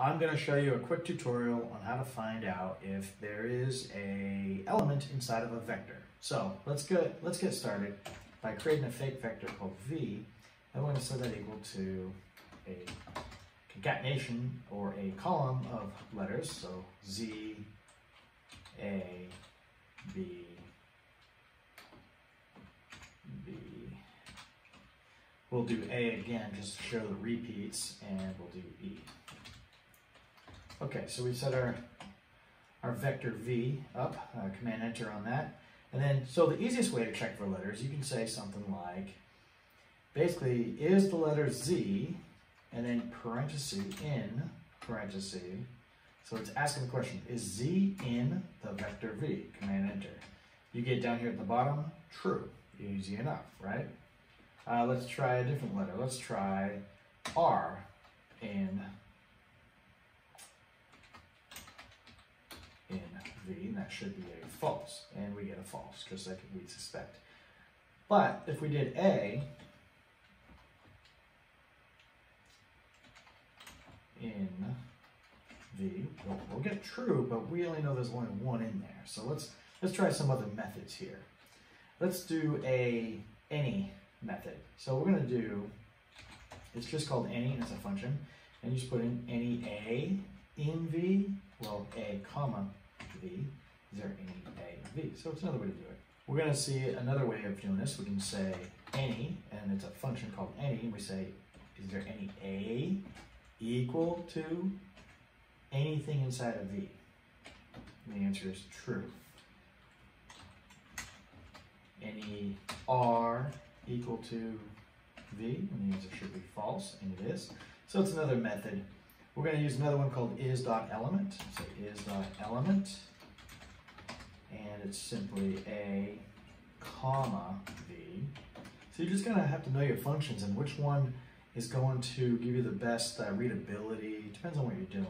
I'm going to show you a quick tutorial on how to find out if there is a element inside of a vector. So let's get, let's get started by creating a fake vector called v, we're going to set that equal to a concatenation or a column of letters, so z, a, b, b. We'll do a again just to show the repeats, and we'll do e. Okay, so we set our, our vector v up, uh, command enter on that. And then, so the easiest way to check for letters, you can say something like, basically, is the letter z, and then parenthesis in, parenthesis, so it's asking the question, is z in the vector v? Command enter. You get down here at the bottom, true. Easy enough, right? Uh, let's try a different letter. Let's try r in in And that should be a false, and we get a false, just like we'd suspect. But if we did A in V, we'll, get true, but we only know there's only one in there. So let's let's try some other methods here. Let's do a any method. So we're going to do, it's just called any, and it's a function, and you just put in any A in V, well, A comma V, is there any a of v? So it's another way to do it. We're going to see another way of doing this. We can say any, and it's a function called any, and we say, is there any A equal to anything inside of V? And the answer is true. Any R equal to V, and the answer should be false, and it is. So it's another method we're going to use another one called is.element. So is.element, and it's simply a comma v. So you're just going to have to know your functions and which one is going to give you the best uh, readability. Depends on what you're doing.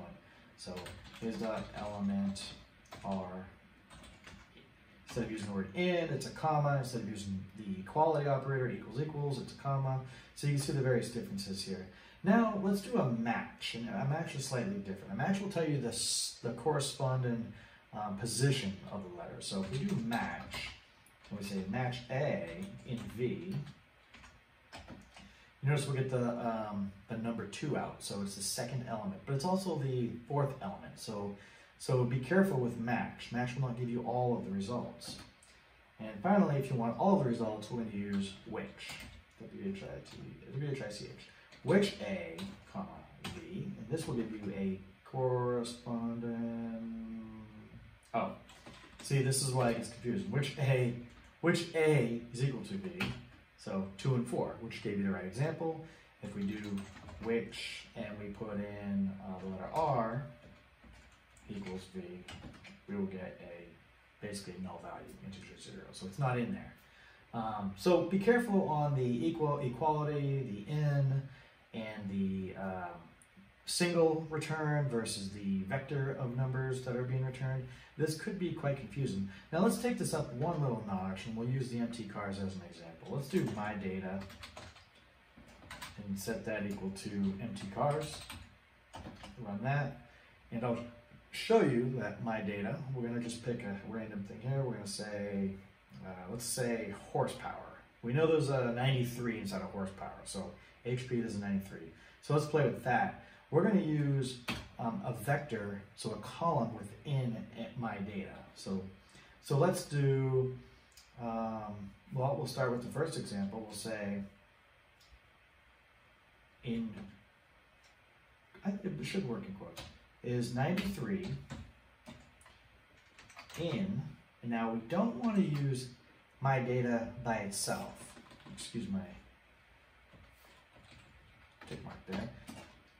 So is dot element r. Instead of using the word in, it's a comma. Instead of using the equality operator, equals equals, it's a comma. So you can see the various differences here. Now let's do a match, and a match is slightly different. A match will tell you the, the corresponding um, position of the letter. So if we do match, and we say match A in V, you notice we'll get the, um, the number two out, so it's the second element, but it's also the fourth element. So, so be careful with match. Match will not give you all of the results. And finally, if you want all of the results, we're going to use which, W-H-I-T, W-H-I-C-H which A, comma, V, and this will give you a corresponding, oh, see, this is why it gets confusing. Which A, which A is equal to V, so 2 and 4, which gave you the right example. If we do which, and we put in uh, the letter R equals V, we will get a basically null value, integer 0, so it's not in there. Um, so be careful on the equal equality, the in, and the um, single return versus the vector of numbers that are being returned. This could be quite confusing. Now let's take this up one little notch and we'll use the mtcars as an example. Let's do my data and set that equal to mtcars. Run that and I'll show you that my data, we're going to just pick a random thing here. We're to say, uh, let's say horsepower. We know there's a 93 inside of horsepower, so HP is a 93. So let's play with that. We're going to use um, a vector, so a column within my data. So, so let's do, um, well, we'll start with the first example. We'll say in, I, it should work in quotes, is 93 in, and now we don't want to use my data by itself. Excuse my tick mark there.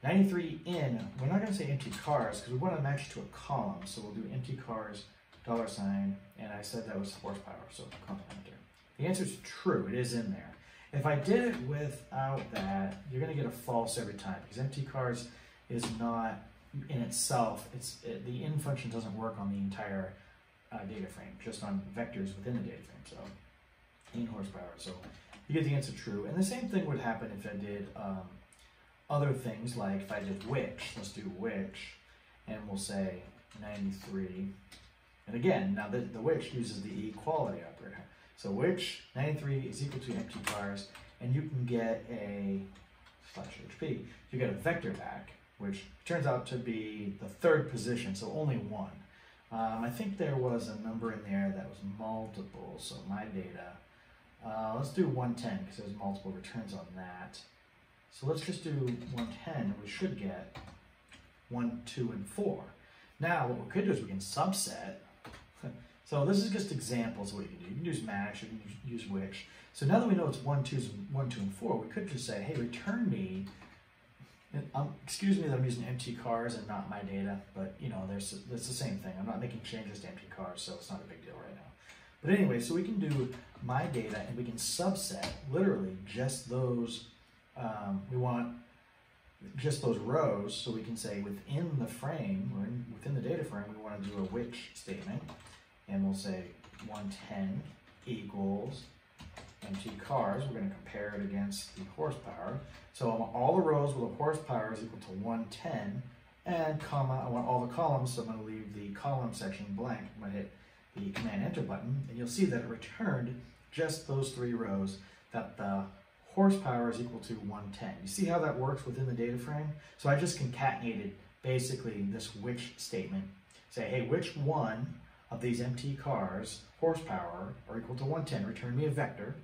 93 in, we're not going to say mtcars because we want to match to a column. So we'll do mtcars, dollar sign, and I said that was horsepower, so comma enter. The answer is true, it is in there. If I did it without that, you're going to get a false every time because mtcars is not in itself, it's it, the in function doesn't work on the entire uh, data frame, just on vectors within the data frame. So in horsepower, so you get the answer true. And the same thing would happen if I did um, other things like if I did which, let's do which, and we'll say 93. And again, now the, the which uses the equality operator. So which 93 is equal to mtcars, and you can get a slash HP. You get a vector back, which turns out to be the third position, so only one. Um, I think there was a number in there that was multiple, so my data. Uh, let's do 110 because there's multiple returns on that. So let's just do 110 and we should get 1, 2, and 4. Now what we could do is we can subset. so this is just examples of what you can do. You can use max, you can use which. So now that we know it's 1, 2, 1, 2, and 4, we could just say, hey, return me um, excuse me that I'm using mtcars and not my data, but you know, there's it's the same thing. I'm not making changes to mtcars, so it's not a big deal right now. But anyway, so we can do my data and we can subset literally just those. Um, we want just those rows, so we can say within the frame or in, within the data frame, we want to do a which statement, and we'll say 110 equals empty cars. We're going to compare it against the horsepower. So I want all the rows where the horsepower is equal to 110 and comma, I want all the columns, so I'm going to leave the column section blank. I'm going to hit the Command Enter button, and you'll see that it returned just those three rows that the horsepower is equal to 110. You see how that works within the data frame? So I just concatenated basically this which statement. Say, hey, which one of these mtcars, horsepower, are equal to 110? Return me a vector.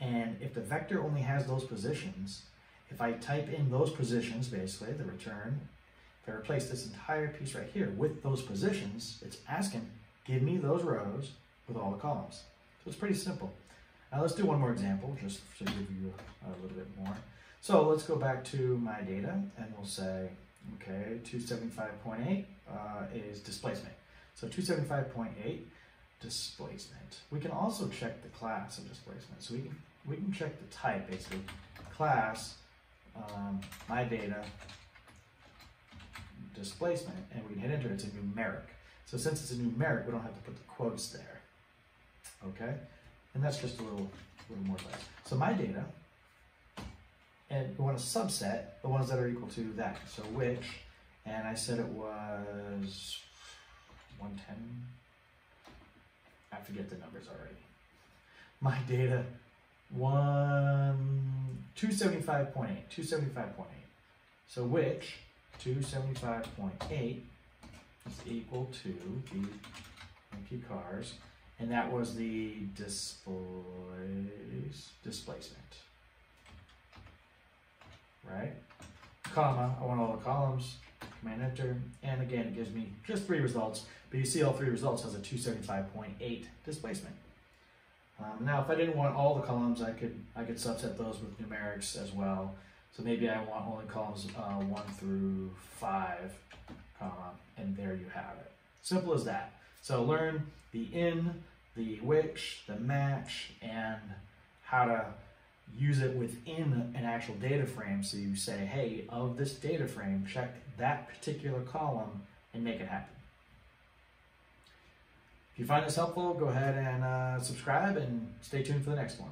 And if the vector only has those positions, if I type in those positions, basically, the return, if I replace this entire piece right here with those positions, it's asking, give me those rows with all the columns. So it's pretty simple. Now let's do one more example, just to give you a, little bit more. So let's go back to my data, and we'll say, okay, 275.8 uh, is displacement. So 275.8 displacement. We can also check the class of displacement. So we can we can check the type basically. Class, um, my data, displacement, and we can hit enter. It's a numeric. So since it's a numeric, we don't have to put the quotes there. Okay, and that's just a little little more less. So my data, and we want to subset the ones that are equal to that. So which, and I said it was 110. I forget the numbers already. My data one 275.8 275.8 so which 275.8 is equal to the mtcars and that was the displace displacement right comma I want all the columns command enter and again it gives me just three results but you see all three results has a 275.8 displacement um, now, if I didn't want all the columns, I could I could subset those with numerics as well. So maybe I want only columns uh, one through five, comma, and there you have it. Simple as that. So learn the in, the which, the match, and how to use it within an actual data frame. So you say, hey, of this data frame, check that particular column and make it happen. If you find this helpful, go ahead and uh, subscribe and stay tuned for the next one.